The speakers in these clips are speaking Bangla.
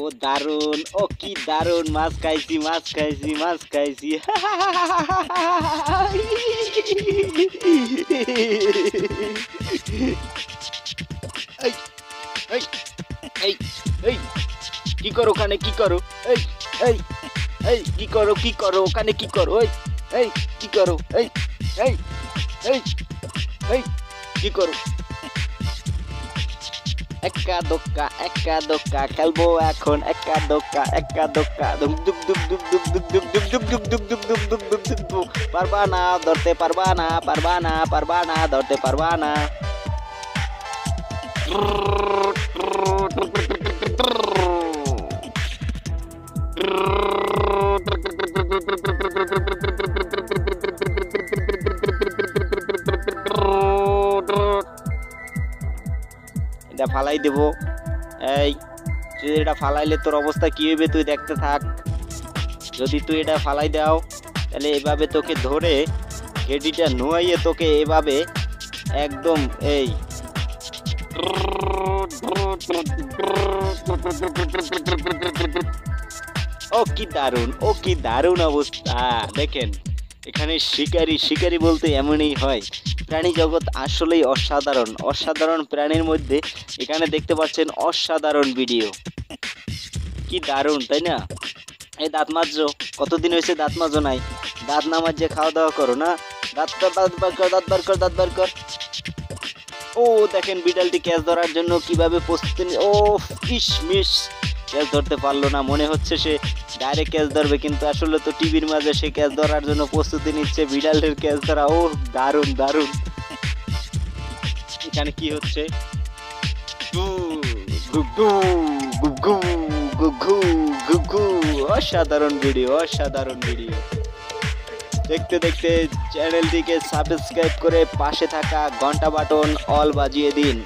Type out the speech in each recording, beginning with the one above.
ও দারুণ ও কি দারুণ মাছ খাইছি মাছ খাইছি মাছ খাইছি। কি করো ওখানে, কি করো? এই এই এই, কি করো কি করো, ওখানে কি করো? এই এই, কি করো? এই এই এই এই, কি করো? একা দোক্কা একা দোক্কা খেলবো এখন একা দোক্কা একা দোক্কা দুক দুক দুক দুক দুক দুক দুক দুক দুক দুক দুক দুক দুক দুক দুক দুক দুক পারবা না ধরতে পারবা না পারবা না পারবা না ধরতে পারবা না এটা ফালাই দেব। এই তুই এটা ফালাইলে তোর অবস্থা কি হইবে তুই দেখতে থাক। যদি তুই এটা ফালাই দাও, তাহলে এভাবে তোকে ধরে গেডিটা নুয়াইয়ে তোকে এভাবে একদম এই ও কি দারুণ, ও কি দারুণ অবস্থা, দেখেন। এখানে শিকারি শিকারি বলতে এমনই হয়। প্রাণী জগৎ আসলেই অসাধারণ। অসাধারণ প্রাণীর মধ্যে এখানে দেখতে পাচ্ছেন অসাধারণ ভিডিও। কি দারুণ, তাই না? এই দাঁত মাজো কতদিন হয়েছে দাঁত মাজো নাই? দাঁত না মাজিয়ে খাওয়া দাওয়া করো না? দাঁত কর, দাঁত বার কর, দাঁত বার কর, দাঁত বার কর। ও, দেখেন বিড়ালটি ক্যাচ ধরার জন্য কীভাবে প্রস্তুতি ও ফিস মিস ক্যাচ ধরতে পারল না, মনে হচ্ছে সে ডাইরেক্ট ক্যাচ ধরবে, কিন্তু আসলে তো টিভির মাঝে সে ক্যাচ ধরার জন্য প্রস্তুতি নিচ্ছে, বিড়ালের ক্যাচ ধরা, ও দারুণ দারুণ। এখানে কি হচ্ছে? অসাধারণ ভিডিও অসাধারণ ভিডিও দেখতে দেখতে চ্যানেলটিকে সাবস্ক্রাইব করে পাশে থাকা ঘণ্টা বাটন অল বাজিয়ে দিন।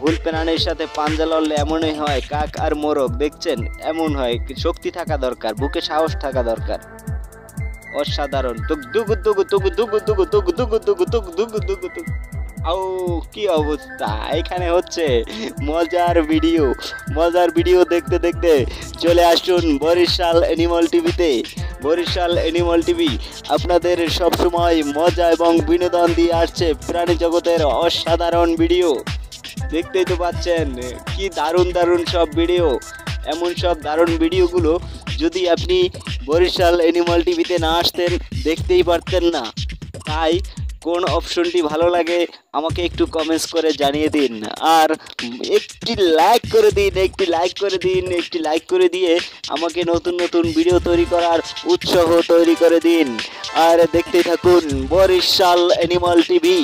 ভুল প্রাণীর সাথে পাঞ্জা লড়লে এমনই হয়, কাক আর মোরগ, দেখছেন? এমন হয় শক্তি থাকা দরকার, বুকে সাহস থাকা দরকার। অসাধারণ। তুক দুগু দুগু, তুগু, দুগু দুগু তুগু দুগু দুগু তুগু দুগু দুগু তুগু আও কি অবস্থা? এখানে হচ্ছে মজার ভিডিও। মজার ভিডিও দেখতে দেখতে চলে আসুন বরিশাল অ্যানিমাল টিভিতে। বরিশাল অ্যানিমাল টিভি আপনাদের সবসময় মজা এবং বিনোদন দিয়ে আসছে প্রাণী জগতের অসাধারণ ভিডিও। দেখতেই তো পাচ্ছেন, কি দারুণ দারুণ সব ভিডিও এমন সব দারুণ ভিডিওগুলো যদি আপনি বরিশাল অ্যানিমাল টিভিতে না আসতেন, দেখতেই পারতেন না। তাই কোন অপশনটি ভালো লাগে, আমাকে একটু কমেন্টস করে জানিয়ে দিন। আর একটি লাইক করে দিন, একটি লাইক করে দিন, একটি লাইক করে দিয়ে আমাকে নতুন নতুন ভিডিও তৈরি করার উৎসাহ তৈরি করে দিন। আর দেখতে থাকুন বরিশাল অ্যানিমাল টিভি